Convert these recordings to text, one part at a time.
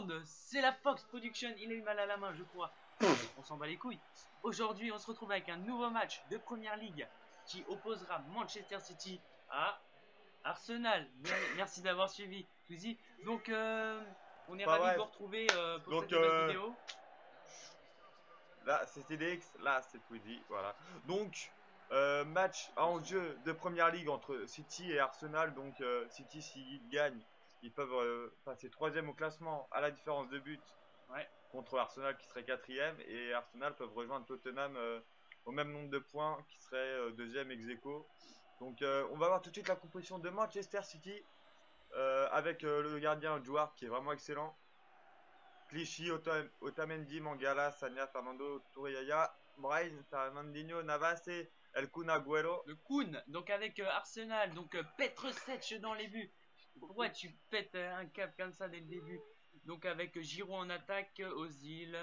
monde, c'est la Fox Production, il a eu mal à la main je crois. On s'en bat les couilles. Aujourd'hui on se retrouve avec un nouveau match de Première Ligue qui opposera Manchester City à Arsenal. Merci d'avoir suivi. Donc euh, on est ravis de vous retrouver euh, pour cette euh, vidéo. Là c'est TDX, là c'est Twizy, voilà. Donc match en jeu de Première Ligue entre City et Arsenal. Donc City s'ils gagnent ils peuvent euh, passer troisième au classement à la différence de but contre Arsenal qui serait quatrième et Arsenal peuvent rejoindre Tottenham euh, au même nombre de points qui serait euh, deuxième ex aequo. Donc on va voir tout de suite la composition de Manchester City avec le gardien joueur qui est vraiment excellent. Clichy, Otamendi, Mangala, Sanya, Fernando, Touriaya, Brian, Fernandinho, Navas et El Kun Agüero. Le Kun, donc avec Arsenal, donc Petre Sech dans les buts. Pourquoi tu pètes un cap comme ça dès le début? Donc avec Giroud en attaque, Ozil,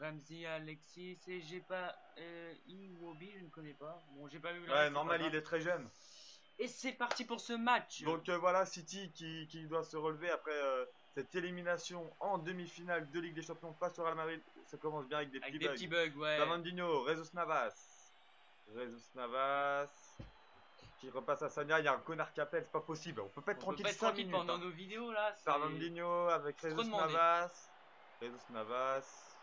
Ramsey, Alexis, et j'ai pas euh, Iwobi, je ne connais pas. Bon, j'ai pas vu. Ouais, normal, il est très jeune. Et c'est parti pour ce match. Donc euh, voilà, City qui, qui, doit se relever après euh, cette élimination en demi-finale de Ligue des Champions face au Real Madrid. Ça commence bien avec des avec petits des bugs. Petits bugs ouais. Fernandinho, Rezus Navas. Rezus Navas qui repasse à Sanya, il y a un connard qui appelle, c'est pas possible, on peut pas être tranquille peut 5 minutes. pendant hein. nos vidéos là. Fernandinho avec Jesus Navas, Jesus Navas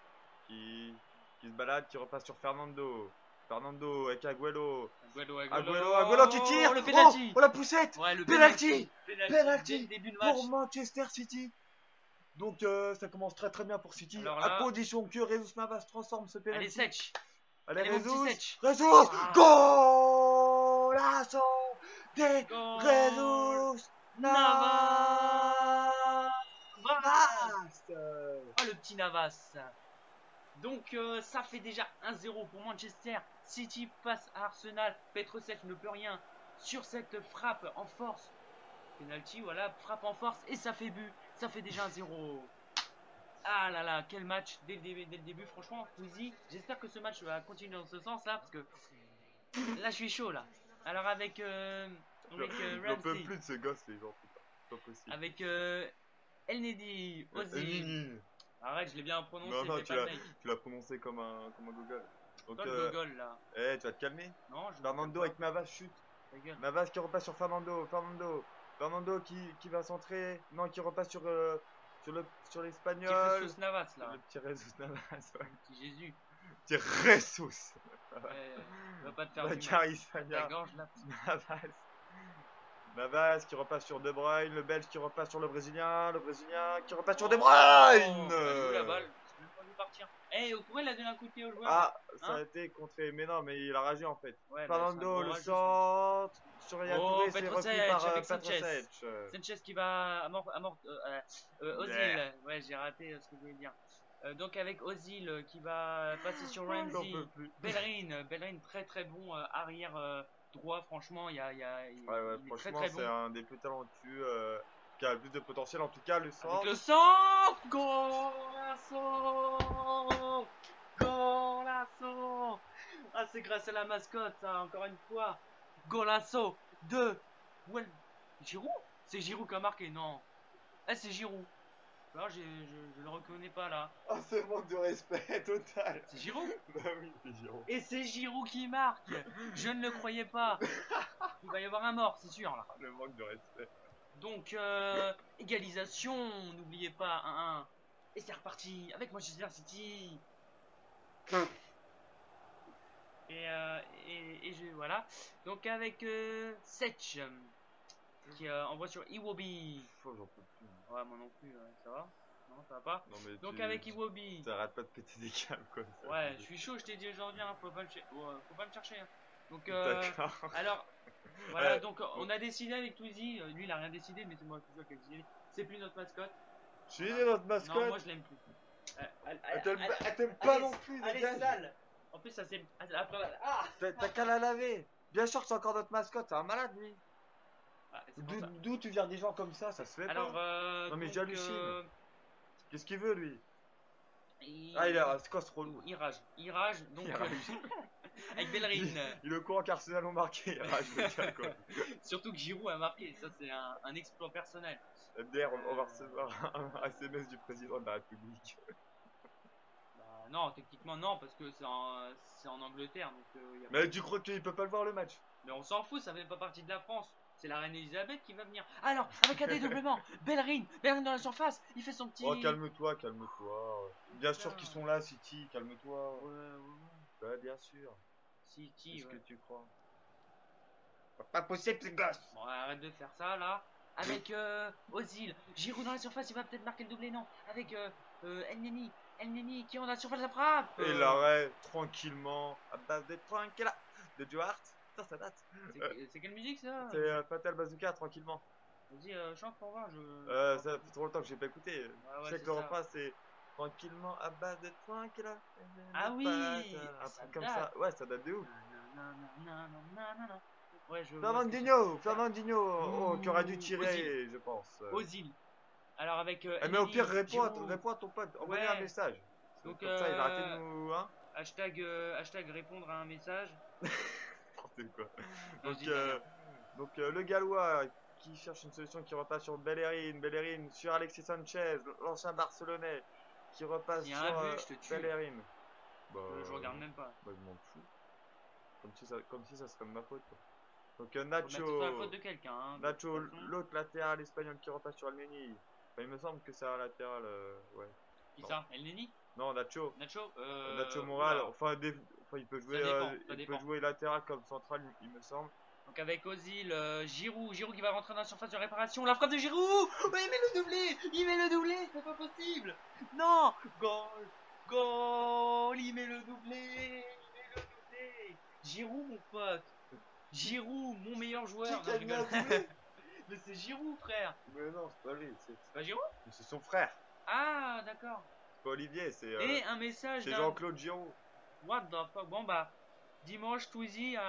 qui, qui se balade, qui repasse sur Fernando. Fernando avec Aguero. Aguero, Aguero, Aguero, qui tire. Oh, le penalty. Oh, la poussette. Ouais, le penalty. Penalty. Pour Manchester City. Donc euh, ça commence très très bien pour City. à condition que Jesus Navas transforme ce penalty. Allez, Sech. Allez, Allez Jesus. Jesus. Ah. Goal golazo de Navas. Oh le petit Navas. Donc euh, ça fait déjà 1-0 pour Manchester. City passe à Arsenal. Petrosef ne peut rien sur cette frappe en force. Penalty, voilà, frappe en force et ça fait but. Ça fait déjà 1-0. Ah là là, quel match dès le début, dès le début franchement, J'espère que ce match va continuer dans ce sens là parce que là je suis chaud là. Alors avec, euh, avec euh, Ramsey. peux plus de ce gosse les gens, pas possible. Avec euh, El Nedi, euh, Ozzy. Arrête, je l'ai bien prononcé. Non, non, tu l'as prononcé comme un, comme un Google. Donc, euh, Google là. Eh, tu vas te calmer Non, je Fernando avec Navas chute. Navas qui repasse sur Fernando. Fernando. Fernando qui, qui va centrer. Non, qui repasse sur, euh, sur le sur l'espagnol. Petit Jesus Navas là. Le petit Jesus Navas, ouais. Petit Jésus. Petit Jesus. Ouais, va pas te faire Bakary Sagna. Navas. Navas qui repasse sur De Bruyne, le Belge qui repasse sur le Brésilien, le Brésilien qui repasse sur De Bruyne. Oh, la balle, partir. Eh, au courant, il a donné un coup de pied au joueur. Ah, ça hein a été contré, mais non, mais il a ragé en fait. Ouais, Fernando, le centre. Sur Yaya oh, Touré, c'est repris par avec Sanchez. Sanchez qui va à mort, à mort, euh, euh, Ozil. Ouais, j'ai raté euh, ce que je voulais dire. Euh, donc avec Ozil euh, qui va passer sur Ramsey. Bellerin, Bellerin très très bon euh, arrière droit. Franchement, il y a, y a ouais, ouais, il franchement, c'est un des plus talentueux qui a le plus de potentiel. En tout cas, le centre. Avec le centre Golasso Golasso Ah, c'est grâce à la mascotte, ça, encore une fois. Golasso de. Well... Giroud? C'est Giroud qui a marqué, non. Ah, c'est Giroud. Alors, je, je, le reconnais pas là. Oh, c'est manque de respect total. C'est Giroud? Bah oui, c'est Giroud. Et c'est Giroud qui marque. Je ne le croyais pas. Il va y avoir un mort, c'est sûr là. Le manque de respect. Donc, euh, égalisation, n'oubliez pas 1-1. Et c'est reparti avec Manchester City. Et, euh, et, et, je, voilà. Donc avec euh, Setch qui euh, envoie sur Iwobi. j'en peux plus. Ouais, moi non plus, ça va Non, ça va pas non, mais Donc avec Iwobi. T'arrêtes pas de péter des câbles quoi. Ouais, je suis chaud, je t'ai dit aujourd'hui, hein, faut, pas me faut pas me chercher. Hein. Donc, euh, alors, voilà, donc on a décidé avec Twizy, euh, lui il a rien décidé, mais c'est moi qui ai décidé. C'est plus notre mascotte. C'est notre mascotte Non, moi je l'aime plus. Elle t'aime pas non plus, Elle est sale En plus, ça c'est. Ah T'as qu'à la laver Bien sûr que c'est encore notre mascotte, c'est un malade lui ah, D'où tu viens des gens comme ça Ça se fait Alors, pas euh, Non mais j'hallucine. Euh, Qu'est-ce qu'il veut lui? Ah il a c'est quoi ce relou? Il rage. Il rage donc. Euh, avec Bellerin. Il, est au courant qu'Arsenal ont marqué. Il rage, quoi. Surtout que Giroud a marqué. Ça c'est un, exploit personnel. MDR, on on va recevoir un SMS du président de la République. Bah, non, techniquement non, parce que c'est en, c'est en Angleterre. Donc, euh, y a Mais pas- tu crois qu'il peut pas le voir le match? Mais on s'en fout, ça fait pas partie de la France. C'est la reine Elisabeth qui va venir. Alors, avec un dédoublement, Bellerin, Bellerin dans la surface, il fait son petit. Oh, calme-toi, calme-toi. Bien sûr Putain. qu'ils sont là, City, calme-toi. Ouais, ouais, ouais. Bah, bien sûr. City, Qu'est-ce ouais. que tu crois? Pas possible, ces gosses Bon, arrête de faire ça là. Avec euh, Ozil, Giroud dans la surface, il va peut-être marquer le doublé, non? Avec euh, euh, El Neni, El Neni qui est dans la surface, la frappe. Et Euh, l'arrêt, tranquillement, à base de tranquille, de Duarte. Ça, ça date. c'est- C'est quelle musique ça C'est euh, Fatal Bazooka, tranquillement. Vas-y, euh, chante pour voir. Je... Euh, ça fait trop longtemps que j'ai pas écouté. Ouais, ouais, je sais c'est que le refrain, c'est tranquillement à base de tranquille. Ah oui, Un truc comme ça. Ouais, ça date de ouf. Ouais, je. Fernandinho. Fernandinho, oh, qui aurait dû tirer, je pense. Ozil. Alors avec. euh, Eh, mais au pire, réponds à, réponds à ton pote, envoie Ouais. un message. Donc, Comme ça, il va arrêter euh, de nous. Hein Hashtag, euh, hashtag répondre à un message. N'importe quoi. Donc, euh, donc euh, le Gallois qui cherche une solution qui repasse sur Bellerin, Bellerin sur Alexis Sanchez, l'ancien Barcelonais, qui repasse sur but, euh, je te tue. Bellerin. Bah, je regarde même pas. Bah, je m'en fous. Comme si, ça, comme si ça serait ma faute. quoi. Donc Nacho, sur la faute de quelqu'un. Hein, Nacho, l'autre latéral espagnol qui repasse sur Almeni. Enfin, il me semble que c'est un latéral, ouais. Qui ça? El Neni Non, Nacho. Nacho euh, Nacho Moral, enfin, des- il peut jouer, dépend, euh, il peut jouer latéral comme central, il, me semble. Donc avec Ozil, euh, Giroud, Giroud qui va rentrer dans la surface de réparation. La frappe de Giroud Oh, Il met le doublé Il met le doublé C'est pas possible Non Goal Goal Il met le doublé Il met le doublé Giroud, mon pote Giroud, mon meilleur joueur Non, Mais c'est Giroud, frère Mais non, c'est pas lui, c'est pas Giroud? C'est son frère. Ah, d'accord. C'est pas Olivier, c'est euh, Et un message c'est. Jean-Claude Giroud. What the fuck Bon bah, dimanche, Twizy euh,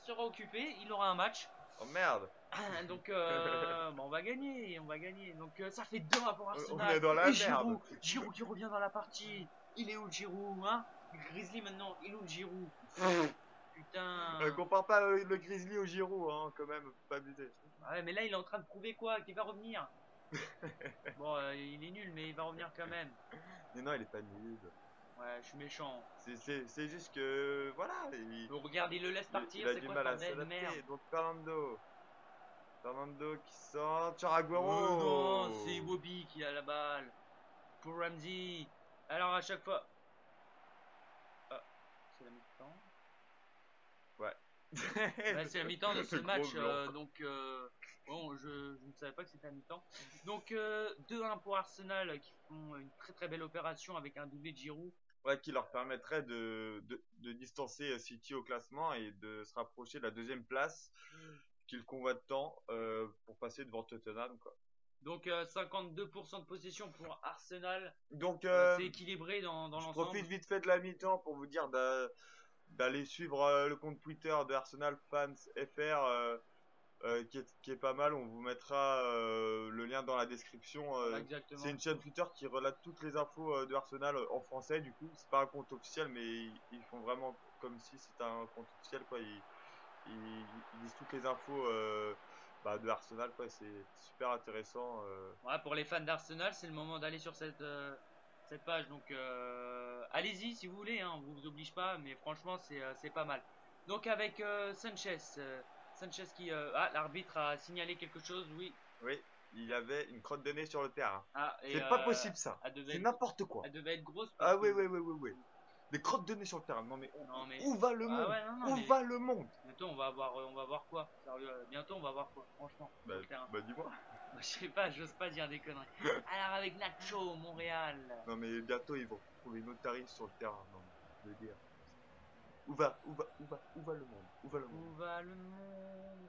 sera occupé, il aura un match. Oh merde, Donc euh, bon, on va gagner, on va gagner. Donc euh, ça fait 2 pour Arsenal. on est dans la Et merde. Giroud, Giroud qui revient dans la partie. Il est où le Giroud hein? Grizzly maintenant, il est où le Giroud? Putain. Euh, compare pas euh, le Grizzly au Giroud, hein, quand même, faut pas abuser. Ouais, mais là il est en train de prouver quoi? Qu'il va revenir. bon, euh, il est nul, mais il va revenir quand même. Mais non, il est pas nul. Ouais, je suis méchant. C'est- juste que, voilà, il, Donc regarde, il le laisse partir, il a c'est du quoi mal à s'adapter. Donc Fernando. Fernando qui sort, sur Aguero. Oh non, c'est Iwobi qui a la balle. Pour Ramsey. Alors à chaque fois. Ah, c'est la mi-temps. Ouais, c'est la mi-temps de ce match. euh, donc, euh, bon, je, je ne savais pas que c'était la mi-temps. Donc, euh, 2-1 pour Arsenal qui font une très très belle opération avec un doublé de Giroud. Ouais, qui leur permettrait de, de, de distancer euh, City au classement et de se rapprocher de la deuxième place qu'ils convoitent tant euh, pour passer devant Tottenham. Quoi. Donc, euh, 52% de possession pour Arsenal. Donc, Euh, euh, c'est équilibré dans, dans je l'ensemble. profite vite fait de la mi-temps pour vous dire d'a- d'aller suivre euh, le compte Twitter de Arsenal Fans FR euh, qui, est, qui est pas mal. On vous mettra euh, le lien dans la description. euh, c'est une chaîne Twitter qui relate toutes les infos de Arsenal en français du coup. C'est pas un compte officiel mais ils, ils font vraiment comme si c'était un compte officiel quoi. Ils, ils, ils disent toutes les infos bah, de Arsenal quoi. C'est super intéressant. Ouais, pour les fans d'Arsenal, c'est le moment d'aller sur cette, cette page. Donc, allez-y si vous voulez, hein, on vous oblige pas, mais franchement, c'est pas mal. Donc, avec Sanchez, Sanchez qui. euh, ah, l'arbitre a signalé quelque chose, oui. Oui, il avait une crotte de nez sur le terrain. Ah, et, C'est pas euh, possible ça. C'est être, n'importe quoi. elle devait être grosse. Ah oui, oui, oui, oui, oui. Des crottes de nez sur le terrain. Non mais, on- Non, mais- où va le Ah monde ouais, non, non, Où mais va le monde bientôt on va avoir, euh, on va voir quoi Sérieux, bientôt on va voir quoi, franchement. Bah, bah dis-moi. Je sais pas, j'ose pas dire des conneries. Alors avec Nacho, Montréal. Non mais bientôt ils vont trouver une autre tarif sur le terrain. Non, je veux dire. Où va, où va, où va, où va le monde? Où va le monde? Où va le monde?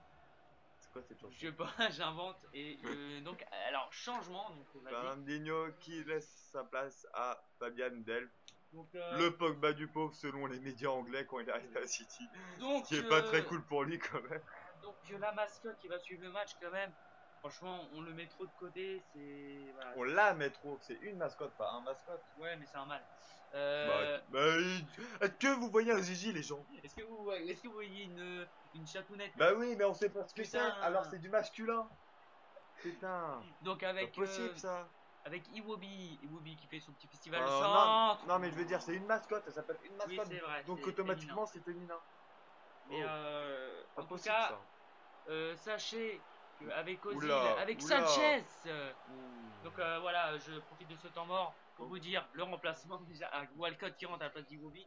C'est quoi cette chanson Je sais pas, j'invente. Et euh, donc, alors, changement. Donc. Fernandinho qui laisse sa place à Fabian Delph, Donc, euh, le Pogba du pauvre selon les médias anglais quand il arrive à City, donc, qui est pas euh, très cool pour lui quand même. Donc, la mascotte qui va suivre le match, quand même. Franchement, on le met trop de côté. C'est. Voilà. On la met trop, c'est une mascotte, pas un mascotte. Ouais, mais c'est un mal. Euh, Bah, bah, il- Est-ce que vous voyez un zizi les gens? Est-ce que, vous, est-ce que vous voyez une, une chatounette? Bah oui, mais on sait pas ce que c'est. Alors c'est du masculin. Putain. Donc C'est avec, possible euh, ça. avec Iwobi, Iwobi qui fait son petit festival Euh, non, non, mais je veux dire, c'est une mascotte, ça s'appelle une mascotte. vrai. donc automatiquement, c'est féminin. Mais Oh, euh, pas en tout possible cas, ça. euh, sachez qu'avec Ozil, avec oula. Sanchez, Ouh. donc euh, voilà, je profite de ce temps mort pour vous dire le remplacement déjà à Walcott qui rentre à la place d'Iwobi.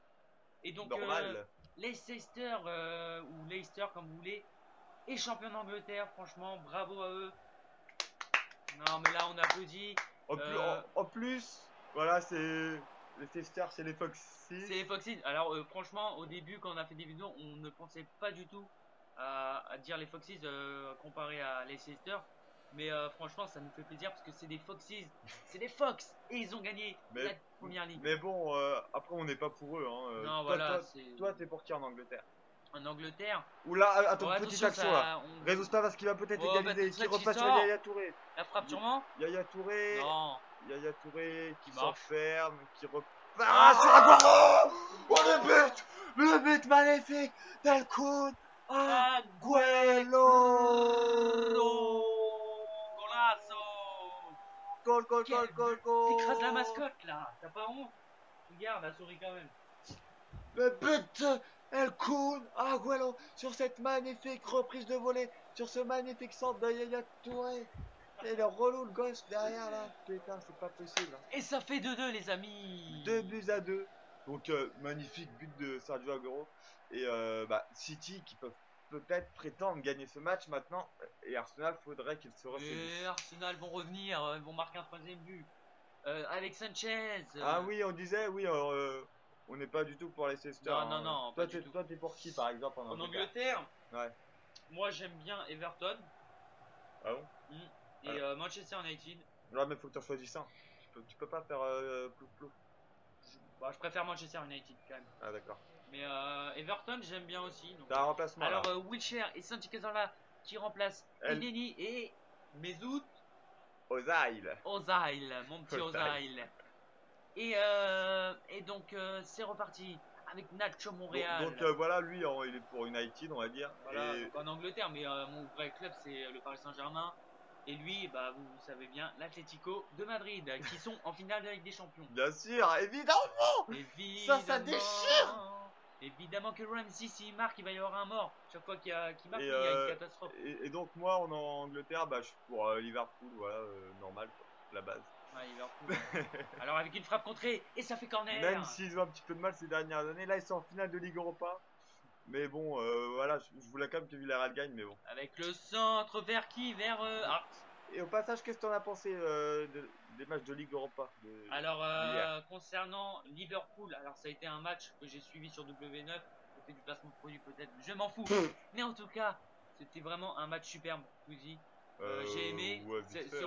Et donc euh. Leicester euh, ou Leicester comme vous voulez est champion d'Angleterre. Franchement, bravo à eux. Non mais là on applaudit. En, plus, euh, en, en plus, voilà, c'est. Les testeurs, c'est les Foxy. C'est les Foxes. Alors euh, franchement, au début quand on a fait des vidéos, on ne pensait pas du tout à, à dire les Foxes euh, comparé à Leicester. Mais euh, franchement, ça nous fait plaisir parce que c'est des Foxes, c'est des Fox et ils ont gagné Mais- la première ligue. Mais bon, euh, après, on n'est pas pour eux. Hein. Non, toi, voilà, toi, t'es pour qui en Angleterre en Angleterre? Ou là, ah, attends, Bon, petite action là. ça, on- Réseau Stavas qui va peut-être Oh, égaliser, bah, qui repasse sur. Yaya Touré. la frappe sûrement. Yaya Touré, Non. Yaya Touré qui s'enferme, qui repart. Ah, Ah, Aguero Oh le but Le but magnifique Delcourt Aguero Golazo Goal, goal, goal, goal, goal T'écrases la mascotte là, t'as pas honte? Regarde, la souris quand même. Le but El Kun Aguero sur cette magnifique reprise de volée, sur ce magnifique centre de Yaya Touré. Et le relou, le gosse derrière là. Putain, c'est pas possible. Et ça fait 2-2 les amis Deux buts à deux. Donc, euh, magnifique but de Sergio Aguero. Et euh, bah, City qui peuvent peut-être prétendre gagner ce match maintenant. Et Arsenal, faudrait qu'il se. Et Arsenal vont revenir, euh, ils vont marquer un troisième but. Euh, avec Sanchez. euh, Ah oui, on disait, oui, euh, on n'est pas du tout pour les Leicester. Non, hein. non, non, Toi, t'es, pour qui par exemple en En Angleterre Ouais. moi j'aime bien Everton Ah bon et Ouais. euh, Manchester United. Là, mais faut que tu en choisisses un. Tu peux, tu peux pas faire euh, plouf plouf. Bah, je préfère Manchester United quand même. Ah, d'accord. Mais euh, Everton, j'aime bien aussi. donc- T'as un remplacement Alors, là. euh, Wilshere et Santi Cazorla qui remplacent Elle- Elneny et Mesut Ozail. Ozil, mon petit. Ozil. Et, euh, et donc, euh, c'est reparti avec Nacho Montréal. donc, euh, voilà, lui, en- il est pour United, on va dire. Voilà, Et- en Angleterre, mais euh, mon vrai club c'est le Paris Saint-Germain. Et lui, bah, vous, vous savez bien, l'Atlético de Madrid, qui sont en finale de la Ligue des Champions. Bien sûr, évidemment. Évidemment, Ça, ça déchire Évidemment que Ramsey, s'il marque, il va y avoir un mort. Chaque fois qu'il marque, Et, il y a euh, une catastrophe. Et, et donc, moi, en Angleterre, bah, je suis pour euh, Liverpool, voilà, euh, normal, quoi, la base. Ouais, Liverpool. Alors avec une frappe contrée, et ça fait corner. Même s'ils ont un petit peu de mal ces dernières années, là, ils sont en finale de Ligue Europa. Mais bon, euh, voilà, je, je voulais quand même que Villarreal gagne, mais bon. Avec le centre vers qui? Vers euh, Hart. Et au passage, qu'est-ce que t'en as pensé euh, de- des matchs de Ligue Europa de- Alors, euh, concernant Liverpool, alors ça a été un match que j'ai suivi sur W9, côté du placement de produit peut-être, je m'en fous. Mais en tout cas, c'était vraiment un match superbe, Fouzi. Euh, j'ai aimé ouais, ce.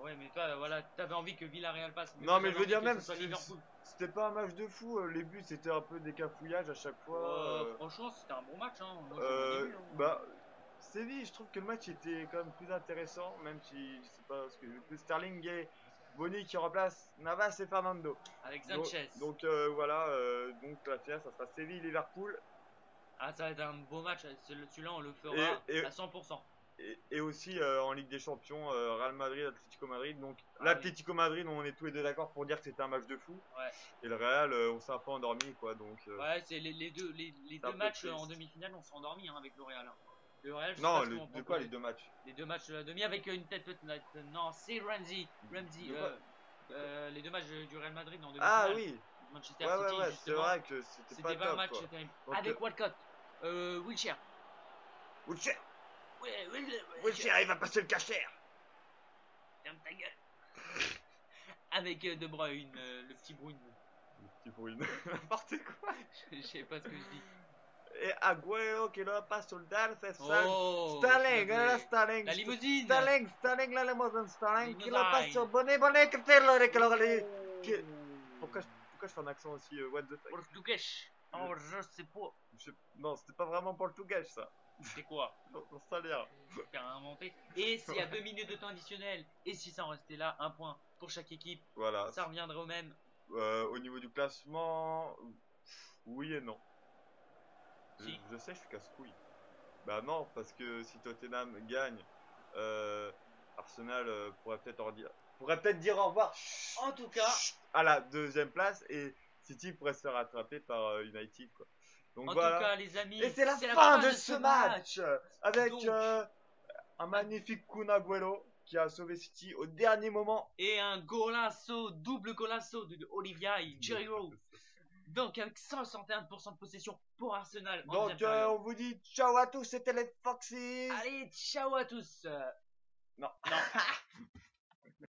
Ouais, mais toi, voilà, t'avais envie que Villarreal passe. Non, mais je veux dire même. C'était pas un match de fou, euh, les buts c'était un peu des cafouillages à chaque fois. Euh, euh, franchement, c'était un bon match. Hein. Moi, Euh, hein. bah, Séville, je trouve que le match était quand même plus intéressant, même si je sais pas ce que vu. Sterling et Boni qui remplacent Navas et Fernando. Avec Sanchez. donc, euh, voilà, euh, donc la finale ça sera Séville-Liverpool Ah, ça va être un beau match. Celui-là, on le fera Et- et- à 100%. Et, et aussi euh, en Ligue des Champions euh, Real Madrid, Atlético Madrid. Donc Ah l'Atlético Madrid, on est tous les deux d'accord pour dire que c'était un match de fou. Ouais. Et le Real, euh, on s'est un peu endormi quoi. Donc Ouais, c'est les, les deux, les, deux peu match euh, en demi-finale, on s'est endormi hein, avec le Real. hein. Le Real, je sais non, pas ce le- qu'on de quoi les deux matchs? Les deux matchs de la demi avec une tête peut-être. Non, c'est Ramsey. Ramsey. De les deux matchs du Real Madrid en demi Ah oui, Manchester ouais City, ouais, c'est vrai que c'était pas pas un match quoi. terrible. Donc, avec Walcott. Euh, Wilshere. Wilshere, Ouais. Wilshere, il va passer le cachet. Ferme ta gueule. avec euh, De Bruyne, euh, le petit Bruyne. Le petit bruit, n'importe quoi. Je sais pas ce que je dis. Et Agüero qui là passe sur le dalle, c'est ça. Oh, Sterling, l'avais. Sterling. La limousine. Sterling, Sterling, là, le Mozart Sterling, qui Limousine. passe sur Bonnet, Bonnet, que t'es là, que les- Oh. Pourquoi je, fais un accent aussi euh, what the fuck? Portugais. Oh, je sais pas. Je- Non, c'était pas vraiment portugais ça. C'est quoi. Faire inventé. Et s'il y a deux minutes de temps additionnel, et si ça en restait là, un point pour chaque équipe, Voilà. ça reviendrait au même. Euh, au niveau du classement, oui et non. Je, Si. je sais, je suis casse-couille. Bah non, parce que si Tottenham gagne, euh, Arsenal euh, pourrait peut-être dire, pourrait peut-être dire au revoir En tout cas, à la deuxième place et City pourrait se faire rattraper par euh, United. Quoi. Donc en voilà. tout cas, les amis, et c'est la, fin de ce match, avec Donc- euh, un magnifique Kun Agüero qui a sauvé City au dernier moment. Et un golasso, double golasso de, Olivia et Giroud. Donc avec 161% de possession pour Arsenal. en Donc euh, on vous dit ciao à tous, c'était les Foxes. Allez, ciao à tous. Non. Non.